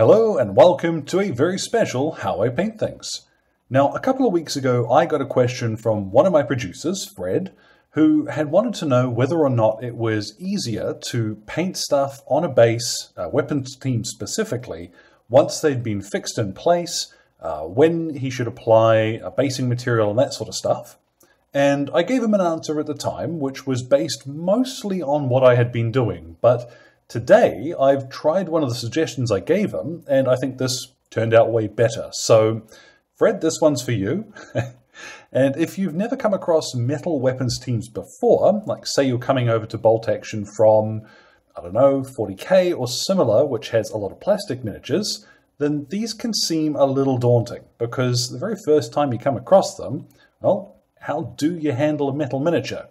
Hello and welcome to a very special How I Paint Things. Now, a couple of weeks ago, I got a question from one of my producers, Fred, who had wanted to know whether or not it was easier to paint stuff on a base, uh, weapons team specifically, once they'd been fixed in place, uh, when he should apply a basing material and that sort of stuff. And I gave him an answer at the time, which was based mostly on what I had been doing. But today, I've tried one of the suggestions I gave him, and I think this turned out way better. So, Fred, this one's for you. and if you've never come across metal weapons teams before, like say you're coming over to Bolt Action from, I don't know, 40k or similar, which has a lot of plastic miniatures, then these can seem a little daunting because the very first time you come across them, well, how do you handle a metal miniature?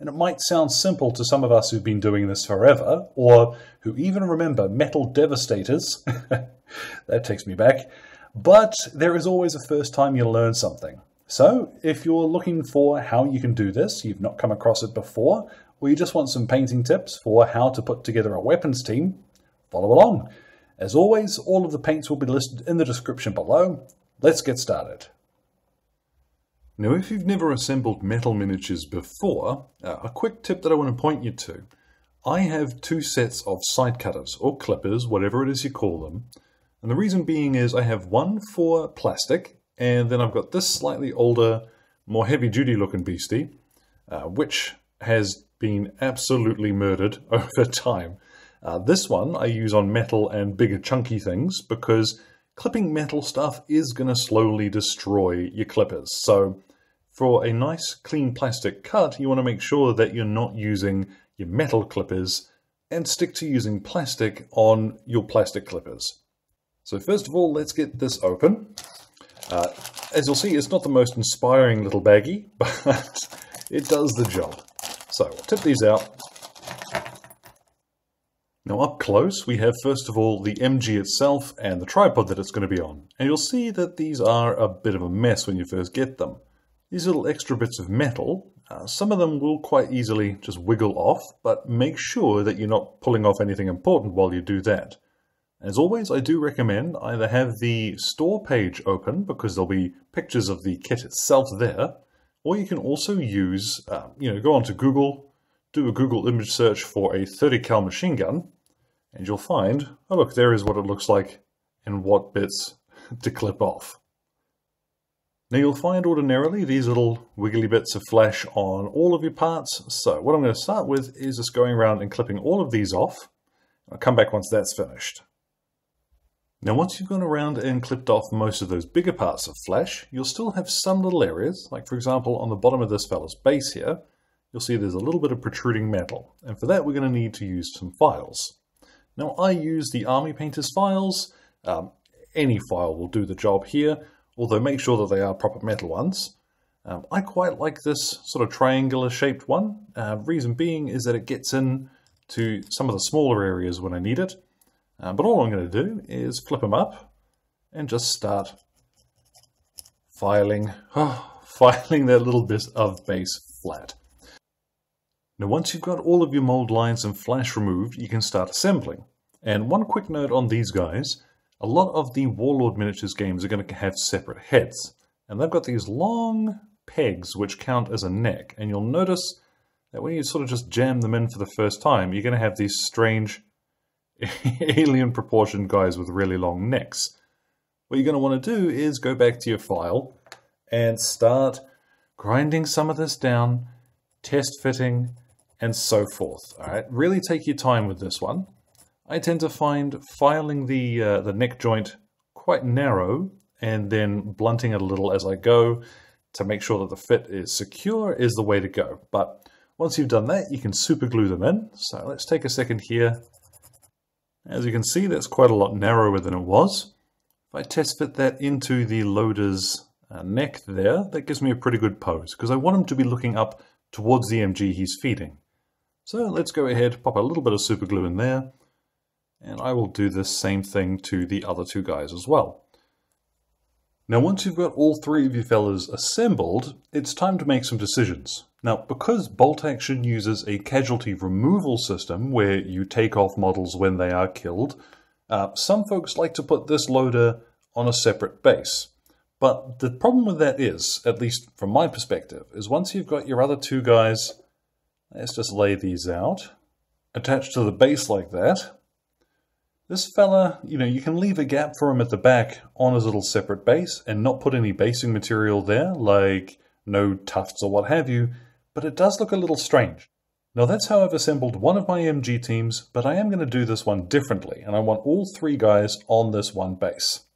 And it might sound simple to some of us who've been doing this forever, or who even remember metal devastators. that takes me back. But there is always a first time you learn something. So, if you're looking for how you can do this, you've not come across it before, or you just want some painting tips for how to put together a weapons team, follow along. As always, all of the paints will be listed in the description below. Let's get started. Now, if you've never assembled metal miniatures before, uh, a quick tip that I want to point you to. I have two sets of side cutters, or clippers, whatever it is you call them. And the reason being is I have one for plastic, and then I've got this slightly older, more heavy-duty looking beastie, uh, which has been absolutely murdered over time. Uh, this one I use on metal and bigger chunky things because clipping metal stuff is going to slowly destroy your clippers. So for a nice clean plastic cut, you want to make sure that you're not using your metal clippers and stick to using plastic on your plastic clippers. So first of all, let's get this open. Uh, as you'll see, it's not the most inspiring little baggie, but it does the job. So we'll tip these out now up close, we have first of all the MG itself and the tripod that it's going to be on. And you'll see that these are a bit of a mess when you first get them. These little extra bits of metal, uh, some of them will quite easily just wiggle off, but make sure that you're not pulling off anything important while you do that. As always, I do recommend either have the store page open because there'll be pictures of the kit itself there, or you can also use, uh, you know, go onto Google, do a Google image search for a 30 cal machine gun, and you'll find, oh look, there is what it looks like and what bits to clip off. Now you'll find ordinarily these little wiggly bits of flesh on all of your parts. So what I'm going to start with is just going around and clipping all of these off. I'll come back once that's finished. Now once you've gone around and clipped off most of those bigger parts of flesh, you'll still have some little areas, like for example on the bottom of this fella's base here, you'll see there's a little bit of protruding metal. And for that we're going to need to use some files. Now I use the Army Painters files. Um, any file will do the job here, although make sure that they are proper metal ones. Um, I quite like this sort of triangular shaped one. Uh, reason being is that it gets in to some of the smaller areas when I need it. Uh, but all I'm going to do is flip them up and just start filing, oh, filing that little bit of base flat. Now once you've got all of your mold lines and flash removed, you can start assembling. And one quick note on these guys, a lot of the Warlord Miniatures games are going to have separate heads. And they've got these long pegs which count as a neck. And you'll notice that when you sort of just jam them in for the first time, you're going to have these strange alien proportioned guys with really long necks. What you're going to want to do is go back to your file and start grinding some of this down, test fitting, and so forth. All right, really take your time with this one. I tend to find filing the uh, the neck joint quite narrow and then blunting it a little as I go to make sure that the fit is secure is the way to go. But once you've done that, you can super glue them in. So let's take a second here. As you can see, that's quite a lot narrower than it was. If I test fit that into the loader's uh, neck there, that gives me a pretty good pose because I want him to be looking up towards the MG he's feeding. So let's go ahead, pop a little bit of super glue in there, and I will do this same thing to the other two guys as well. Now once you've got all three of you fellas assembled, it's time to make some decisions. Now because Bolt Action uses a casualty removal system where you take off models when they are killed, Uh, some folks like to put this loader on a separate base. But the problem with that is, at least from my perspective, is once you've got your other two guys, let's just lay these out, attached to the base like that, this fella, you know, you can leave a gap for him at the back on his little separate base and not put any basing material there, like no tufts or what have you, but it does look a little strange. Now that's how I've assembled one of my MG teams, but I am going to do this one differently, and I want all three guys on this one base.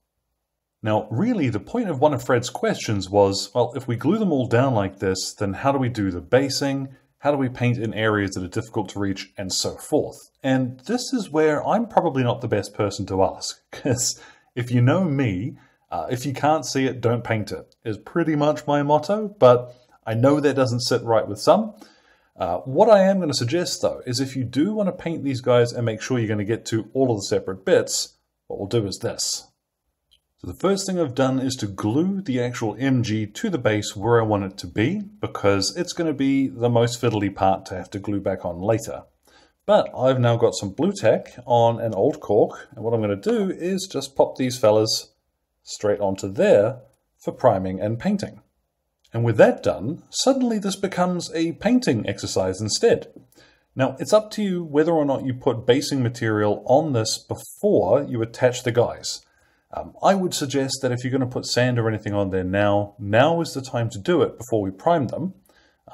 Now, really, the point of one of Fred's questions was, well, if we glue them all down like this, then how do we do the basing? How do we paint in areas that are difficult to reach, and so forth? And this is where I'm probably not the best person to ask, because if you know me, uh, if you can't see it, don't paint it, is pretty much my motto, but I know that doesn't sit right with some. Uh, what I am going to suggest, though, is if you do want to paint these guys and make sure you're going to get to all of the separate bits, what we'll do is this. So the first thing I've done is to glue the actual MG to the base where I want it to be, because it's going to be the most fiddly part to have to glue back on later. But I've now got some Blu Tack on an old cork, and what I'm going to do is just pop these fellas straight onto there for priming and painting. And with that done, suddenly this becomes a painting exercise instead. Now, it's up to you whether or not you put basing material on this before you attach the guys. Um, I would suggest that if you're going to put sand or anything on there now, now is the time to do it before we prime them.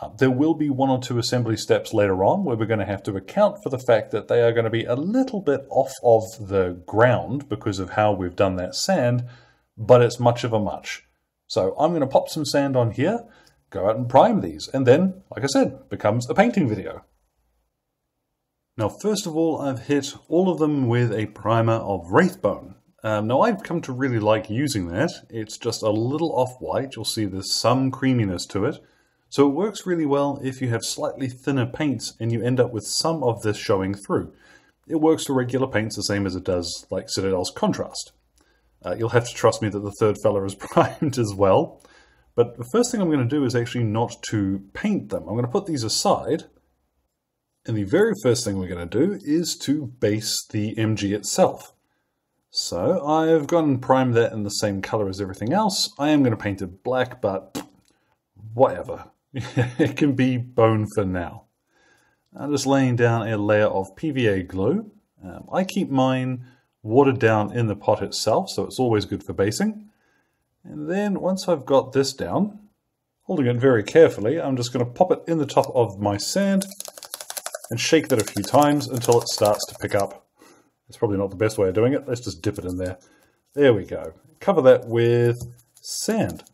Uh, there will be one or two assembly steps later on where we're going to have to account for the fact that they are going to be a little bit off of the ground because of how we've done that sand, but it's much of a much. So I'm going to pop some sand on here, go out and prime these, and then, like I said, becomes a painting video. Now, first of all, I've hit all of them with a primer of Wraithbone. Um, now I've come to really like using that. It's just a little off-white. You'll see there's some creaminess to it. So it works really well if you have slightly thinner paints and you end up with some of this showing through. It works for regular paints the same as it does like Citadel's Contrast. Uh, you'll have to trust me that the third fella is primed as well. But the first thing I'm going to do is actually not to paint them. I'm going to put these aside. And the very first thing we're going to do is to base the MG itself. So I've gone and primed that in the same color as everything else. I am going to paint it black, but whatever. it can be bone for now. I'm just laying down a layer of PVA glue. Um, I keep mine watered down in the pot itself, so it's always good for basing. And then once I've got this down, holding it very carefully, I'm just going to pop it in the top of my sand and shake that a few times until it starts to pick up it's probably not the best way of doing it. Let's just dip it in there. There we go. Cover that with sand.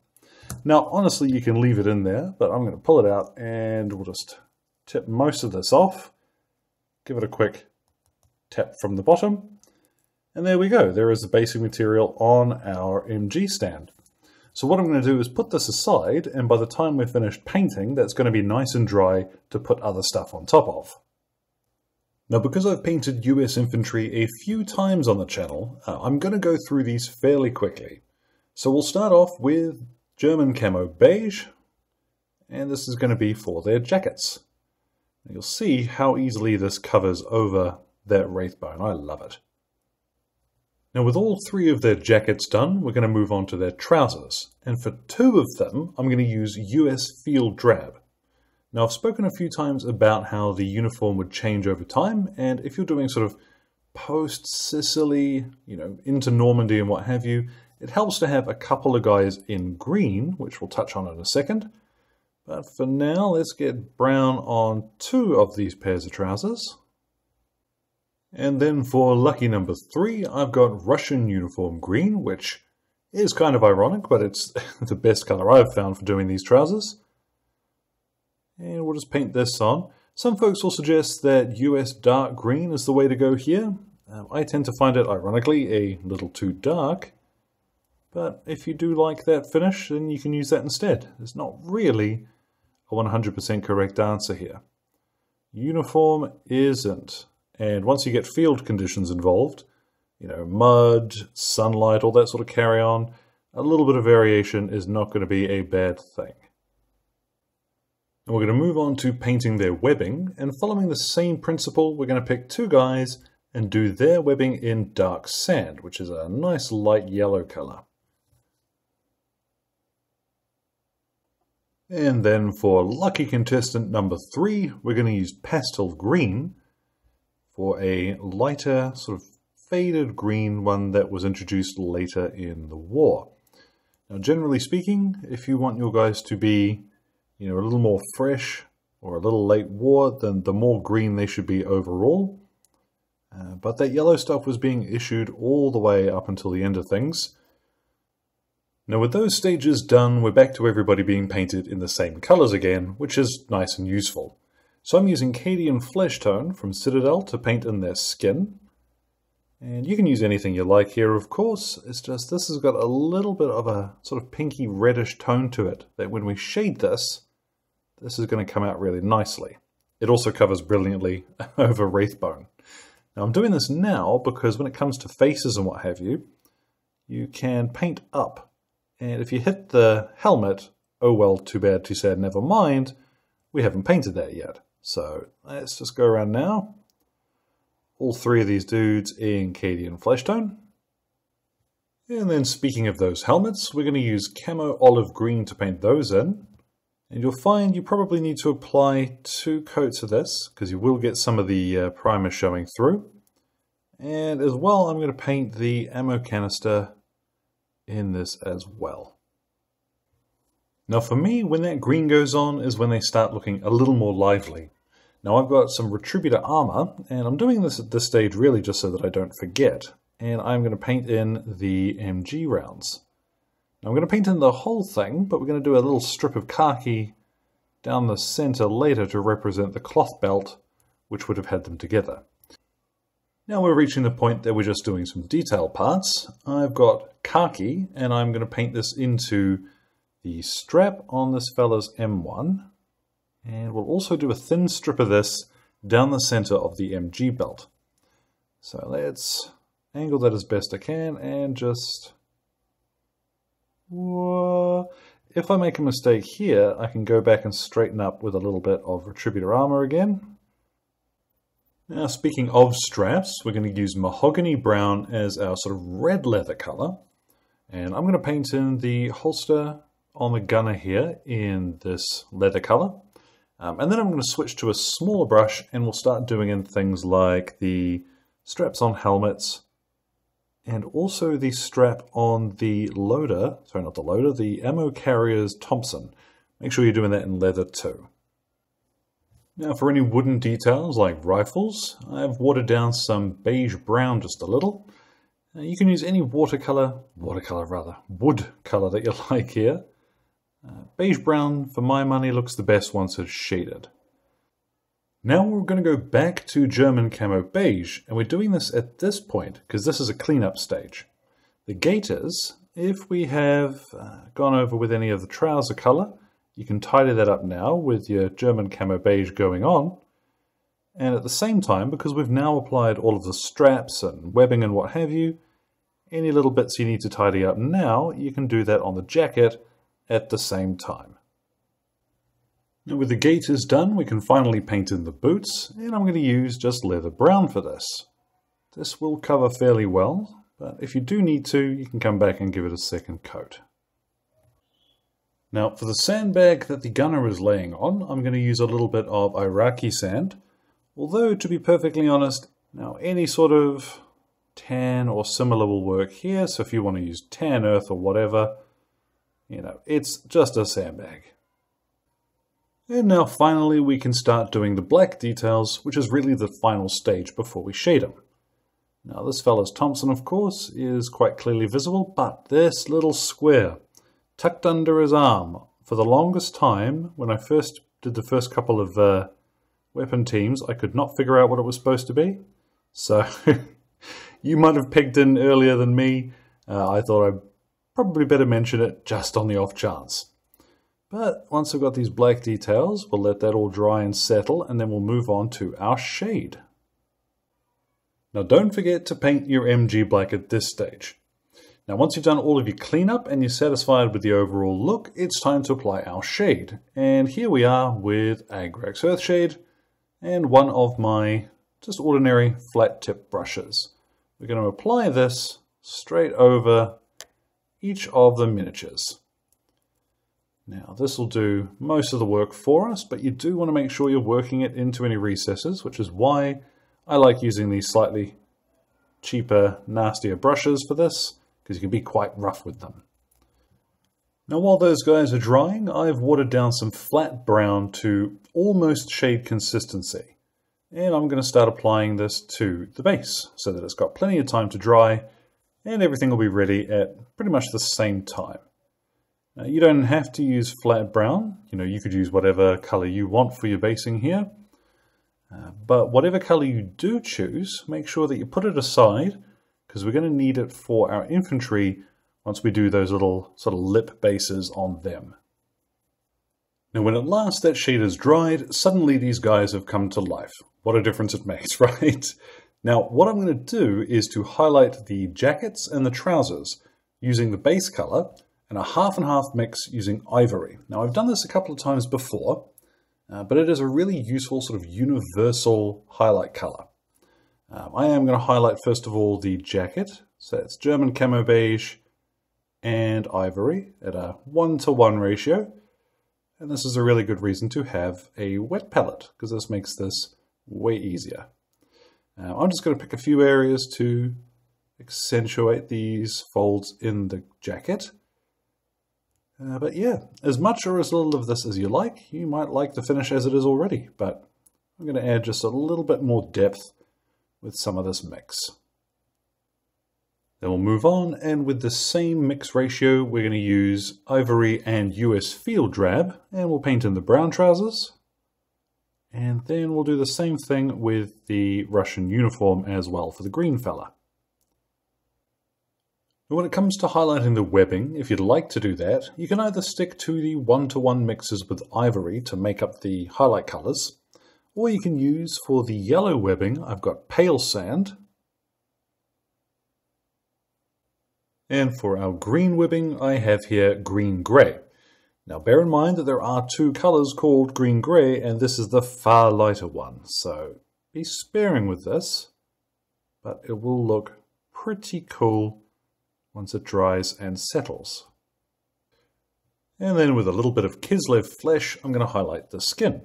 Now, honestly, you can leave it in there, but I'm going to pull it out and we'll just tip most of this off. Give it a quick tap from the bottom. And there we go. There is the basic material on our MG stand. So what I'm going to do is put this aside, and by the time we're finished painting, that's going to be nice and dry to put other stuff on top of. Now, because I've painted US infantry a few times on the channel, uh, I'm going to go through these fairly quickly. So we'll start off with German camo beige, and this is going to be for their jackets. You'll see how easily this covers over that Wraithbone. I love it. Now with all three of their jackets done, we're going to move on to their trousers. And for two of them, I'm going to use US Field Drab. Now, I've spoken a few times about how the uniform would change over time, and if you're doing sort of post Sicily, you know, into Normandy and what have you, it helps to have a couple of guys in green, which we'll touch on in a second. But for now, let's get brown on two of these pairs of trousers. And then for lucky number three, I've got Russian uniform green, which is kind of ironic, but it's the best color I've found for doing these trousers. And we'll just paint this on. Some folks will suggest that US dark green is the way to go here. Um, I tend to find it, ironically, a little too dark. But if you do like that finish, then you can use that instead. It's not really a 100% correct answer here. Uniform isn't. And once you get field conditions involved, you know, mud, sunlight, all that sort of carry on, a little bit of variation is not going to be a bad thing. And we're going to move on to painting their webbing, and following the same principle, we're going to pick two guys and do their webbing in dark sand, which is a nice light yellow color. And then for lucky contestant number three, we're going to use pastel green for a lighter sort of faded green one that was introduced later in the war. Now, generally speaking, if you want your guys to be, you know, a little more fresh or a little late war, then the more green they should be overall. Uh, but that yellow stuff was being issued all the way up until the end of things. Now with those stages done, we're back to everybody being painted in the same colours again, which is nice and useful. So I'm using Cadian Flesh Tone from Citadel to paint in their skin. And you can use anything you like here, of course. It's just this has got a little bit of a sort of pinky reddish tone to it that when we shade this, this is going to come out really nicely. It also covers brilliantly over Wraithbone. Now I'm doing this now because when it comes to faces and what have you, you can paint up. And if you hit the helmet, oh well, too bad, too sad, never mind, we haven't painted that yet. So let's just go around now all three of these dudes in Cadian Flesh Tone. And then speaking of those helmets, we're going to use Camo Olive Green to paint those in. And you'll find you probably need to apply two coats of this, because you will get some of the uh, primer showing through. And as well, I'm going to paint the ammo canister in this as well. Now for me, when that green goes on is when they start looking a little more lively. Now I've got some Retributor armor, and I'm doing this at this stage really just so that I don't forget. And I'm going to paint in the MG rounds. Now I'm going to paint in the whole thing, but we're going to do a little strip of khaki down the center later to represent the cloth belt, which would have had them together. Now we're reaching the point that we're just doing some detail parts. I've got khaki, and I'm going to paint this into the strap on this fella's M1, and we'll also do a thin strip of this down the center of the MG belt. So let's angle that as best I can and just... If I make a mistake here, I can go back and straighten up with a little bit of Retributor armor again. Now speaking of straps, we're going to use mahogany brown as our sort of red leather color. And I'm going to paint in the holster on the gunner here in this leather color. Um, and then I'm going to switch to a smaller brush and we'll start doing in things like the straps on helmets and also the strap on the loader, sorry not the loader, the ammo carrier's Thompson. Make sure you're doing that in leather too. Now for any wooden details like rifles, I've watered down some beige brown just a little. You can use any watercolor, watercolor rather, wood color that you like here. Uh, beige brown, for my money, looks the best once it's shaded. Now we're going to go back to German Camo Beige, and we're doing this at this point because this is a cleanup stage. The gaiters, if we have uh, gone over with any of the trouser color, you can tidy that up now with your German Camo Beige going on. And at the same time, because we've now applied all of the straps and webbing and what have you, any little bits you need to tidy up now, you can do that on the jacket at the same time. With the gaiters done, we can finally paint in the boots, and I'm going to use just leather brown for this. This will cover fairly well, but if you do need to, you can come back and give it a second coat. Now for the sandbag that the gunner is laying on, I'm going to use a little bit of Iraqi sand, although to be perfectly honest, now any sort of tan or similar will work here, so if you want to use tan earth or whatever, you know, it's just a sandbag. And now finally we can start doing the black details, which is really the final stage before we shade them. Now this fella's Thompson, of course, is quite clearly visible, but this little square, tucked under his arm, for the longest time, when I first did the first couple of uh, weapon teams, I could not figure out what it was supposed to be. So, you might have pegged in earlier than me. Uh, I thought I'd probably better mention it just on the off chance. But once we've got these black details, we'll let that all dry and settle, and then we'll move on to our shade. Now don't forget to paint your MG black at this stage. Now once you've done all of your cleanup and you're satisfied with the overall look, it's time to apply our shade. And here we are with Agrax Earthshade and one of my just ordinary flat tip brushes. We're going to apply this straight over each of the miniatures. Now this will do most of the work for us, but you do want to make sure you're working it into any recesses, which is why I like using these slightly cheaper, nastier brushes for this, because you can be quite rough with them. Now while those guys are drying, I've watered down some flat brown to almost shade consistency. And I'm going to start applying this to the base so that it's got plenty of time to dry and everything will be ready at pretty much the same time. Now, you don't have to use flat brown, you know, you could use whatever color you want for your basing here. Uh, but whatever color you do choose, make sure that you put it aside because we're going to need it for our infantry once we do those little sort of lip bases on them. Now when at last that sheet is dried, suddenly these guys have come to life. What a difference it makes, right? Now what I'm going to do is to highlight the jackets and the trousers using the base color and a half and half mix using ivory. Now I've done this a couple of times before, uh, but it is a really useful sort of universal highlight color. Um, I am going to highlight first of all the jacket. So it's German camo beige, and ivory at a one to one ratio. And this is a really good reason to have a wet palette because this makes this way easier. Uh, I'm just going to pick a few areas to accentuate these folds in the jacket. Uh, but yeah, as much or as little of this as you like, you might like the finish as it is already, but I'm going to add just a little bit more depth with some of this mix. Then we'll move on, and with the same mix ratio, we're going to use Ivory and US Field Drab, and we'll paint in the brown trousers. And then we'll do the same thing with the Russian uniform as well for the green fella. When it comes to highlighting the webbing, if you'd like to do that, you can either stick to the one-to-one -one mixes with ivory to make up the highlight colours, or you can use for the yellow webbing, I've got pale sand, And for our green webbing, I have here green-grey. Now bear in mind that there are two colours called green-grey, and this is the far lighter one. So be sparing with this, but it will look pretty cool once it dries and settles. And then with a little bit of Kislev flesh, I'm going to highlight the skin.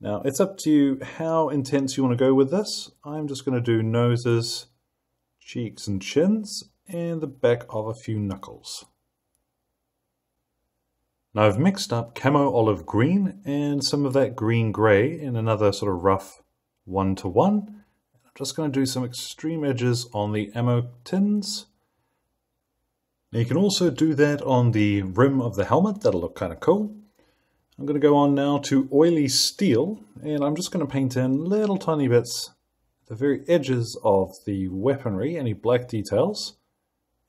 Now, it's up to you how intense you want to go with this. I'm just going to do noses, cheeks and chins, and the back of a few knuckles. Now I've mixed up camo olive green and some of that green grey in another sort of rough one-to-one. -one. I'm just going to do some extreme edges on the ammo tins. Now you can also do that on the rim of the helmet, that'll look kind of cool. I'm going to go on now to oily steel, and I'm just going to paint in little tiny bits at the very edges of the weaponry, any black details.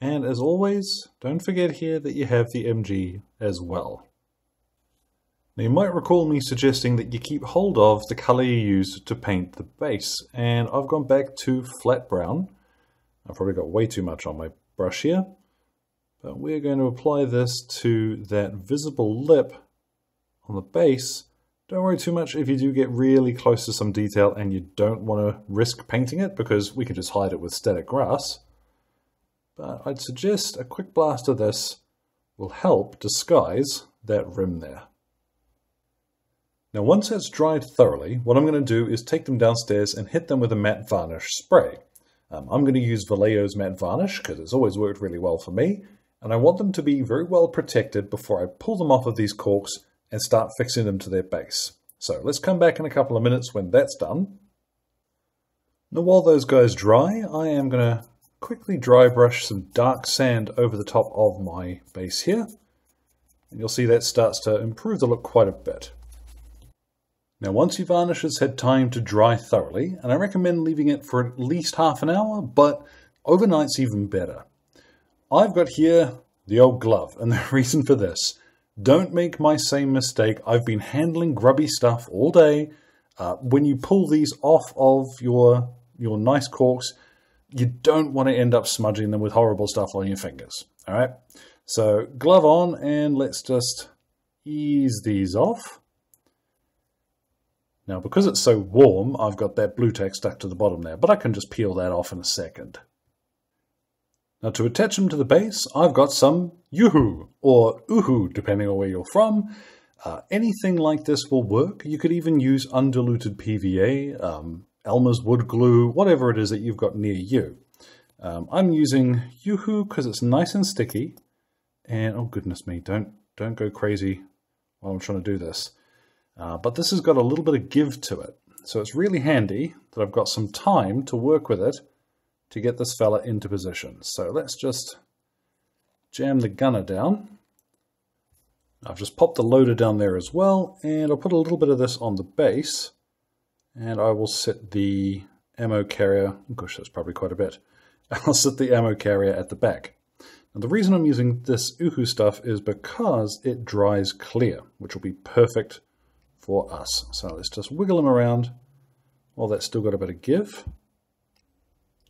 And as always, don't forget here that you have the MG as well. Now you might recall me suggesting that you keep hold of the colour you used to paint the base, and I've gone back to flat brown. I've probably got way too much on my brush here, but we're going to apply this to that visible lip on the base. Don't worry too much if you do get really close to some detail and you don't want to risk painting it because we can just hide it with static grass but I'd suggest a quick blast of this will help disguise that rim there. Now once that's dried thoroughly, what I'm going to do is take them downstairs and hit them with a matte varnish spray. Um, I'm going to use Vallejo's matte varnish because it's always worked really well for me, and I want them to be very well protected before I pull them off of these corks and start fixing them to their base. So let's come back in a couple of minutes when that's done. Now while those guys dry, I am going to quickly dry brush some dark sand over the top of my base here. And you'll see that starts to improve the look quite a bit. Now once your varnish has had time to dry thoroughly, and I recommend leaving it for at least half an hour, but overnight's even better. I've got here the old glove, and the reason for this, don't make my same mistake. I've been handling grubby stuff all day. Uh, when you pull these off of your, your nice corks, you don't want to end up smudging them with horrible stuff on your fingers. All right. So glove on and let's just ease these off. Now, because it's so warm, I've got that Blu Tack stuck to the bottom there, but I can just peel that off in a second. Now, to attach them to the base, I've got some Yoo-hoo, or Uhu, depending on where you're from. Uh, anything like this will work. You could even use undiluted PVA, um, Elmer's wood glue, whatever it is that you've got near you. Um, I'm using Yoo-hoo because it's nice and sticky. And, oh goodness me, don't, don't go crazy while I'm trying to do this. Uh, but this has got a little bit of give to it. So it's really handy that I've got some time to work with it to get this fella into position. So let's just jam the gunner down. I've just popped the loader down there as well, and I'll put a little bit of this on the base, and I will set the ammo carrier, oh gosh, that's probably quite a bit. I'll set the ammo carrier at the back. Now, the reason I'm using this Uhu stuff is because it dries clear, which will be perfect for us. So let's just wiggle them around while that's still got a bit of give.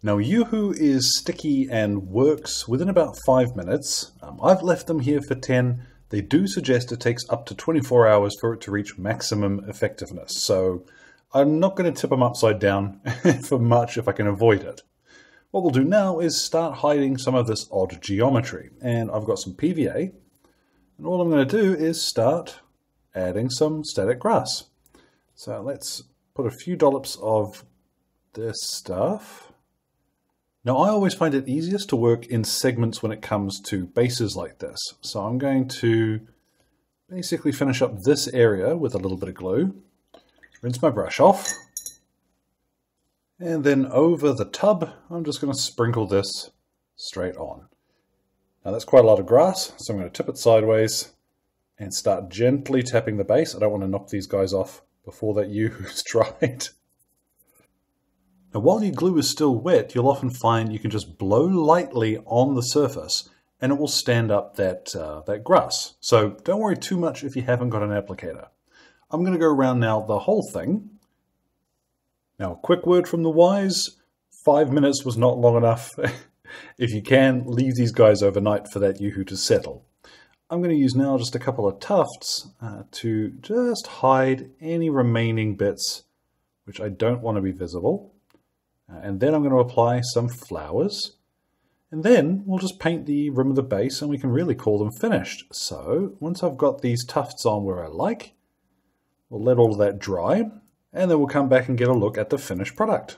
Now Yoo-hoo is sticky and works within about 5 minutes. Um, I've left them here for 10. They do suggest it takes up to 24 hours for it to reach maximum effectiveness. So I'm not going to tip them upside down for much if I can avoid it. What we'll do now is start hiding some of this odd geometry. And I've got some PVA. And all I'm going to do is start adding some static grass. So let's put a few dollops of this stuff. Now I always find it easiest to work in segments when it comes to bases like this. So I'm going to basically finish up this area with a little bit of glue, rinse my brush off, and then over the tub, I'm just going to sprinkle this straight on. Now that's quite a lot of grass, so I'm going to tip it sideways and start gently tapping the base. I don't want to knock these guys off before that Yoo-hoo's dried. Now while your glue is still wet, you'll often find you can just blow lightly on the surface and it will stand up that, uh, that grass. So don't worry too much if you haven't got an applicator. I'm going to go around now the whole thing. Now a quick word from the wise, five minutes was not long enough. if you can, leave these guys overnight for that Yoo-hoo to settle. I'm going to use now just a couple of tufts uh, to just hide any remaining bits which I don't want to be visible. Uh, and then I'm going to apply some flowers. And then we'll just paint the rim of the base and we can really call them finished. So once I've got these tufts on where I like, we'll let all of that dry and then we'll come back and get a look at the finished product.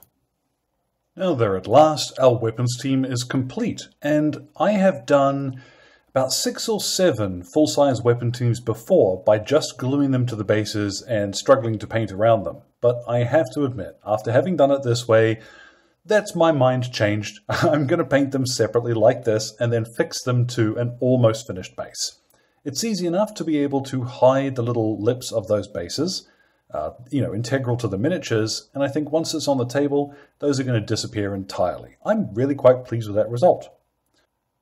Now there at last, our weapons team is complete and I have done about six or seven full-size weapon teams before by just gluing them to the bases and struggling to paint around them. But I have to admit, after having done it this way, that's my mind changed. I'm going to paint them separately like this and then fix them to an almost finished base. It's easy enough to be able to hide the little lips of those bases, uh, you know, integral to the miniatures, and I think once it's on the table, those are going to disappear entirely. I'm really quite pleased with that result.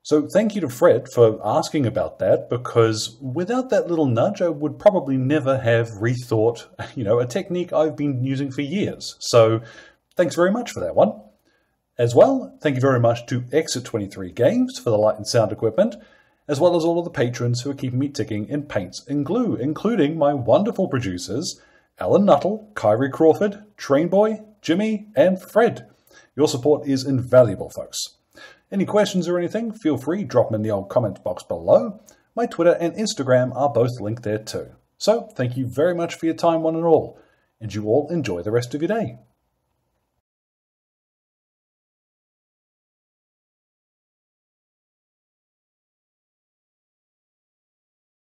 So thank you to Fred for asking about that because without that little nudge, I would probably never have rethought, you know, a technique I've been using for years. So thanks very much for that one. As well, thank you very much to Exit 23 Games for the light and sound equipment, as well as all of the patrons who are keeping me ticking in paints and glue, including my wonderful producers, Alan Nuttall, Kyrie Crawford, Trainboy, Jimmy, and Fred. Your support is invaluable, folks. Any questions or anything, feel free, drop them in the old comment box below. My Twitter and Instagram are both linked there too. So, thank you very much for your time, one and all, and you all enjoy the rest of your day.